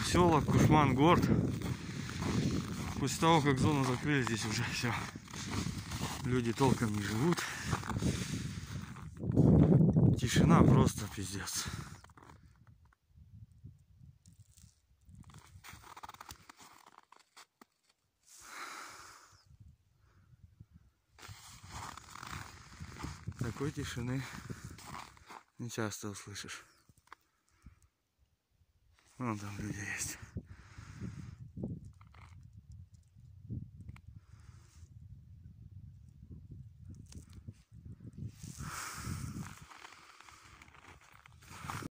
поселок Кушман Горд. После того, как зону закрыли, здесь уже все. Люди толком не живут. Тишина просто пиздец. Такой тишины не часто услышишь. Вон там люди есть.